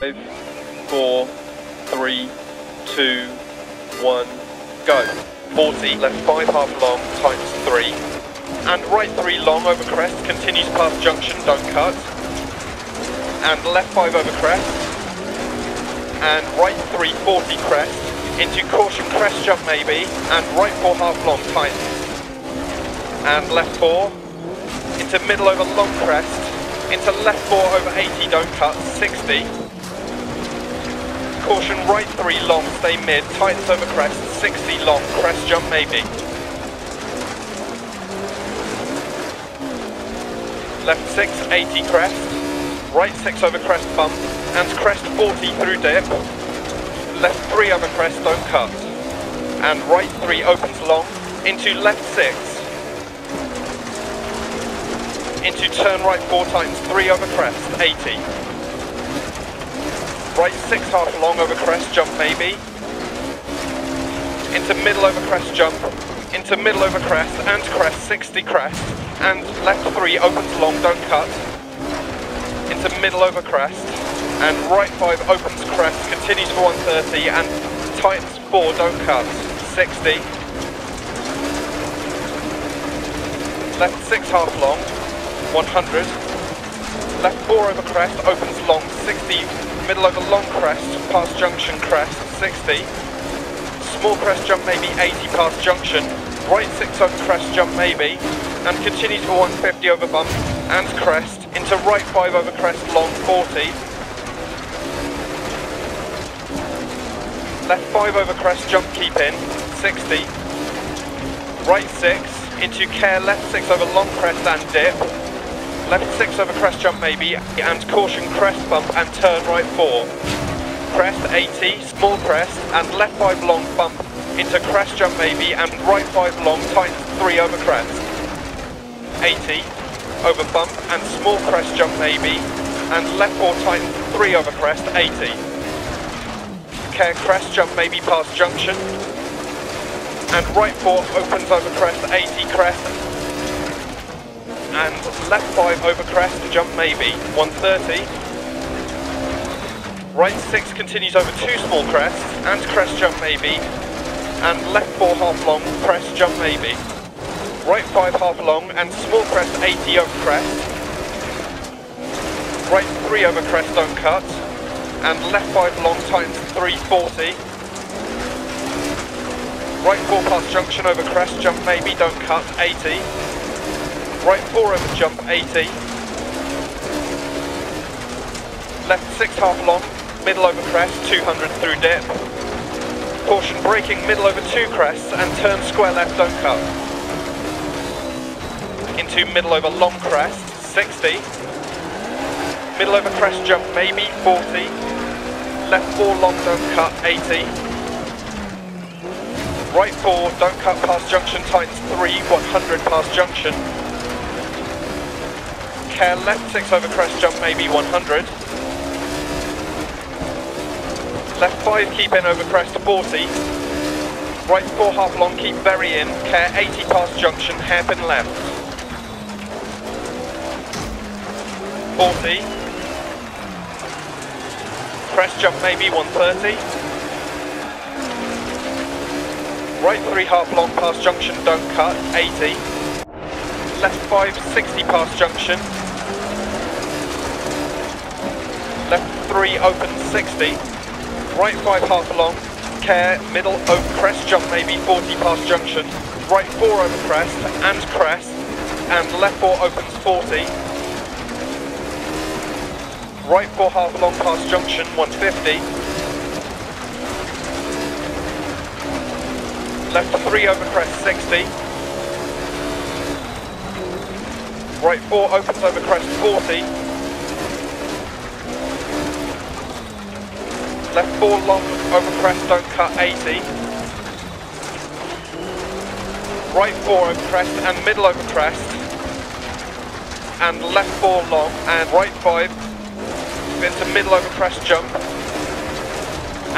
Five, four, three, two, one, go. 40, left 5 half long, times 3. And right 3 long over crest, continues past junction, don't cut. And left 5 over crest. And right 3, 40 crest. Into caution crest jump maybe. And right 4 half long, tight. And left 4. Into middle over long crest. Into left 4 over 80, don't cut, 60 caution right 3 long, stay mid, tightens over crest, 60 long, crest jump maybe. Left 6, 80 crest, right 6 over crest bump, and crest 40 through dip. Left 3 over crest, don't cut. And right 3 opens long, into left 6. Into turn right 4 times 3 over crest, 80 right six half long over crest jump maybe. Into middle over crest jump. Into middle over crest and crest 60 crest. And left three opens long, don't cut. Into middle over crest. And right five opens crest, continues for 130 and tightens four, don't cut. 60. Left six half long, 100. Left four over crest, opens long, 60 middle over long crest, past junction crest, 60. Small crest jump maybe 80 past junction. Right 6 over crest jump maybe. And continue for 150 over bump and crest. Into right 5 over crest long 40. Left 5 over crest jump keep in, 60. Right 6 into care left 6 over long crest and dip. Left 6 over crest jump maybe, and caution crest bump and turn right 4. Crest 80, small crest, and left 5 long bump into crest jump maybe, and right 5 long tight 3 over crest. 80, over bump and small crest jump maybe, and left 4 tight 3 over crest, 80. Care crest jump maybe past junction, and right 4 opens over crest, 80 crest, and left 5 over crest, jump maybe, 130. Right 6 continues over 2 small crests, and crest jump maybe, and left 4 half long, crest jump maybe. Right 5 half long, and small crest 80 over crest. Right 3 over crest, don't cut, and left 5 long times 340. Right 4 past junction over crest, jump maybe, don't cut, 80 right 4 over jump 80. Left 6 half long, middle over crest, 200 through dip. Caution braking middle over 2 crests and turn square left, don't cut. Into middle over long crest, 60. Middle over crest jump maybe, 40. Left 4 long, don't cut, 80. Right 4, don't cut past junction, tightens 3, 100 past junction care, left 6 over crest jump maybe 100. Left 5 keep in over crest 40. Right 4 half long keep very in, care 80 past junction, hairpin left. 40. Crest jump maybe 130. Right 3 half long past junction, don't cut, 80. Left 5, 60 past junction, 3 open 60, right 5 half long, care, middle over crest jump maybe 40 past junction, right 4 over crest and crest, and left 4 opens 40, right 4 half long past junction 150, left 3 over crest 60, right 4 opens over crest 40, Left 4 long over crest, don't cut 80. Right 4 over crest and middle over crest. And left 4 long and right 5 into middle over crest jump.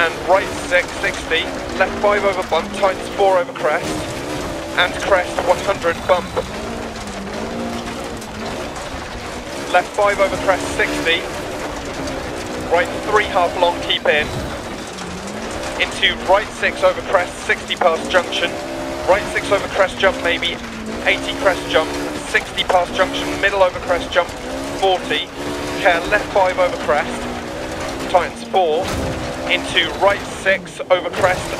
And right 6, 60. Left 5 over bump, tightens 4 over crest. And crest 100 bump. Left 5 over crest 60 right three half long, keep in. Into right six over crest, 60 past junction. Right six over crest jump maybe, 80 crest jump, 60 past junction, middle over crest jump, 40. Care left five over crest, tightens four. Into right six over crest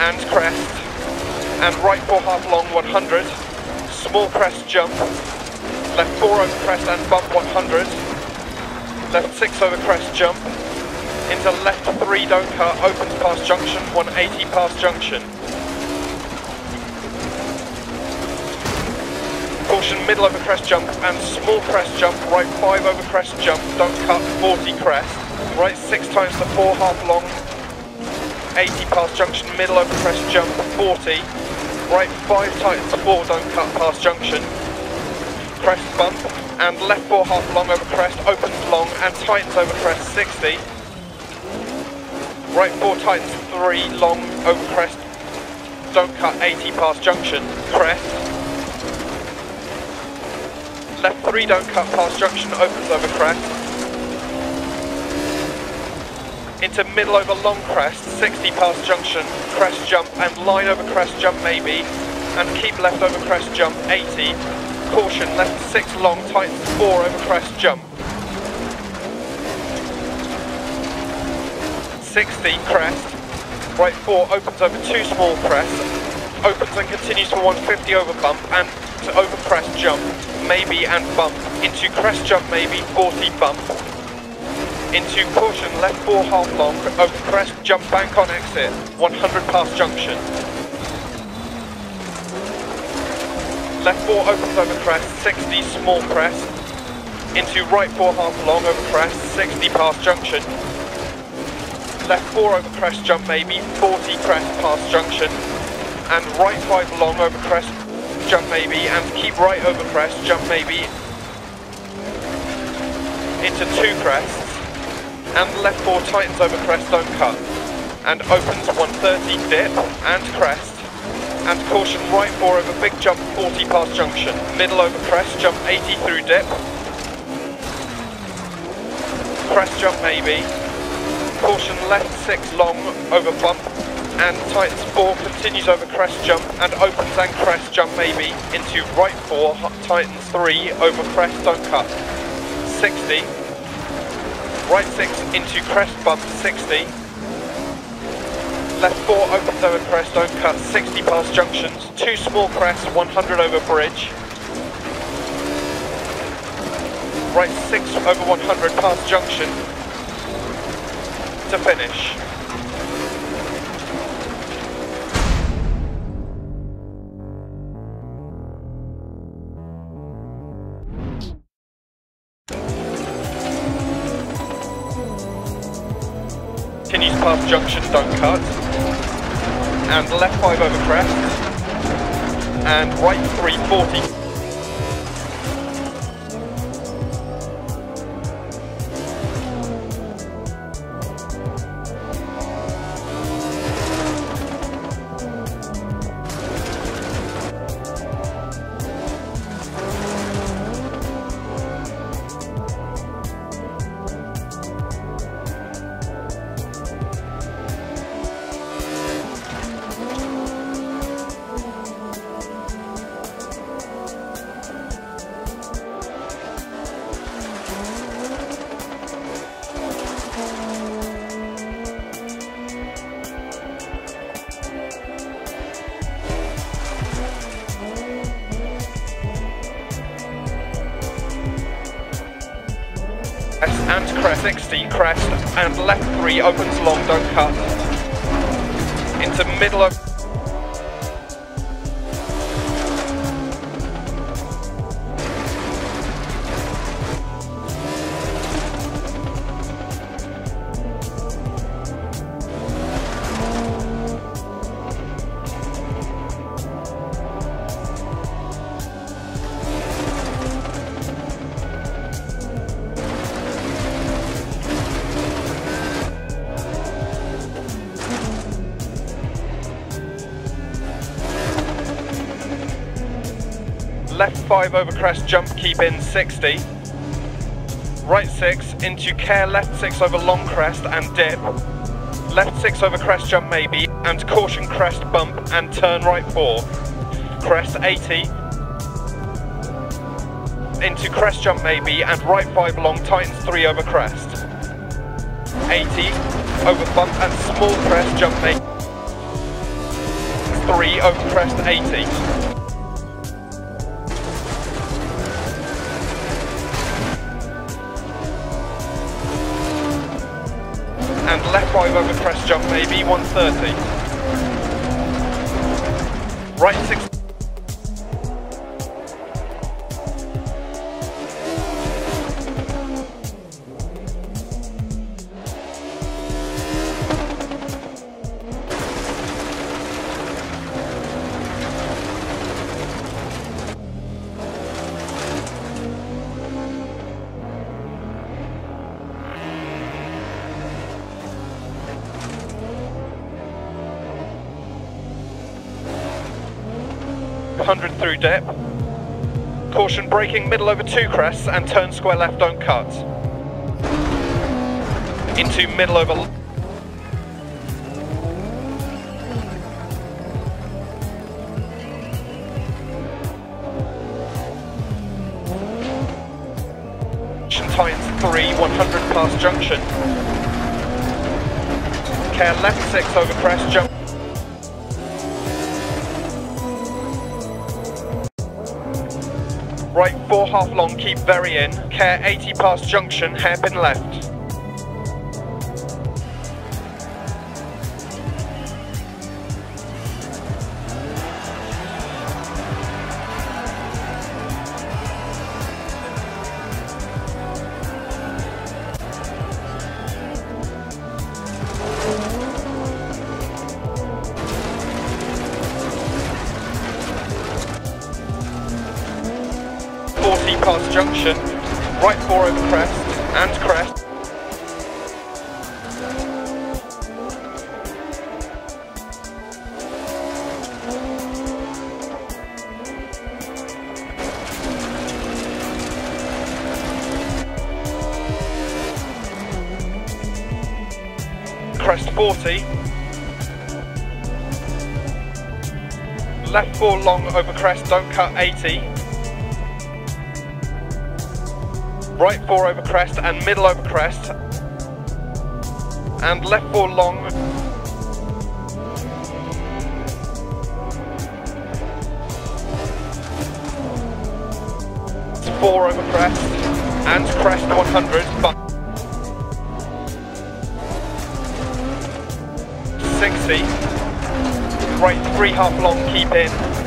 and crest. And right four half long, 100. Small crest jump. Left four over crest and bump 100. Left six over crest jump. Into left three don't cut, opens past junction, 180 past junction. Caution middle over crest jump and small crest jump, right five over crest jump, don't cut, 40 crest. Right six times the four half long, 80 past junction, middle over crest jump, 40. Right five tightens four, don't cut past junction. Crest bump and left four half long over crest, opens long and tightens over crest, 60. Right four tightens three, long over crest, don't cut 80 past junction, crest. Left three don't cut past junction, opens over crest. Into middle over long crest, 60 past junction, crest jump and line over crest jump maybe. And keep left over crest jump, 80. Caution, left six long, tightens four over crest jump. 60 crest, right four opens over two small crest, opens and continues to 150 over bump and to over crest jump, maybe and bump, into crest jump maybe, 40 bump, into caution left four half long, over crest jump bank on exit, 100 past junction. Left four opens over crest, 60 small crest, into right four half long over crest, 60 past junction. Left four over crest jump maybe, 40 crest past junction. And right five long over crest jump maybe, and keep right over crest jump maybe. Into two crests. And left four tightens over crest, don't cut. And opens 130 dip and crest. And caution right four over big jump 40 past junction. Middle over crest, jump 80 through dip. Crest jump maybe. Caution left six long over bump and tightens four, continues over crest jump and opens and crest jump maybe into right four, tightens three over crest, don't cut. 60. Right six into crest bump 60. Left four open over crest, don't cut 60 past junctions. Two small crests, 100 over bridge. Right six over 100 past junction to finish. Continues past junction, don't cut. And left 5 over crest. And right 340. And crest 60 crest and left 3 opens long don't cut into middle of 5 over crest jump keep in 60 Right 6 into care left 6 over long crest and dip. Left 6 over crest jump maybe and caution crest bump and turn right 4. Crest 80 into crest jump maybe and right 5 long tightens 3 over crest. 80 over bump and small crest jump maybe. 3 over crest 80. Left 5 over crest jump maybe 130. Right 6 100 through dip. Caution braking middle over two crests and turn square left, don't cut. Into middle over... Tightens 3, 100 past junction. Care left 6 over crest, jump Right four half long, keep very in. Care 80 past junction, hairpin left. Past junction, right four over crest, and crest. Crest 40. Left four long over crest, don't cut 80. Right four over crest and middle over crest and left four long. Four over crest and crest 100 but 60 right three half long keep in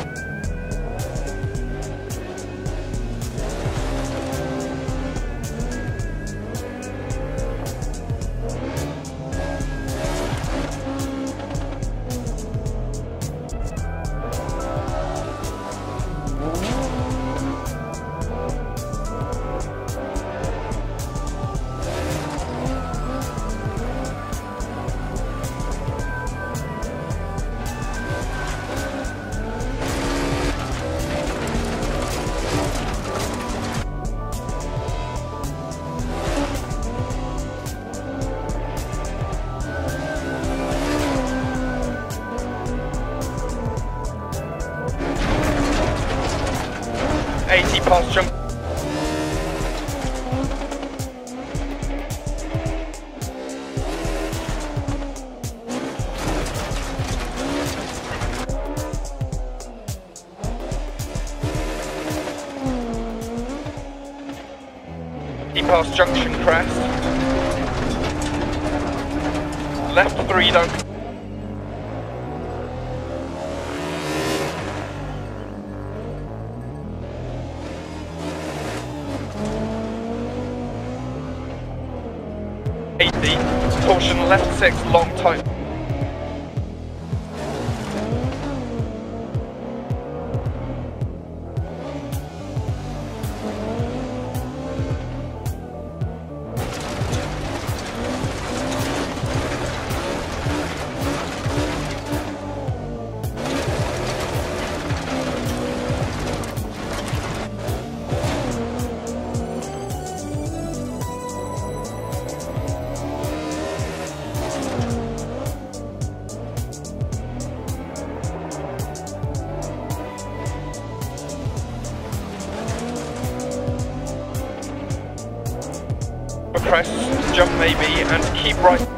past junction crest. Left three don't 80, caution left 6, long tight. Crest, jump maybe, and keep right.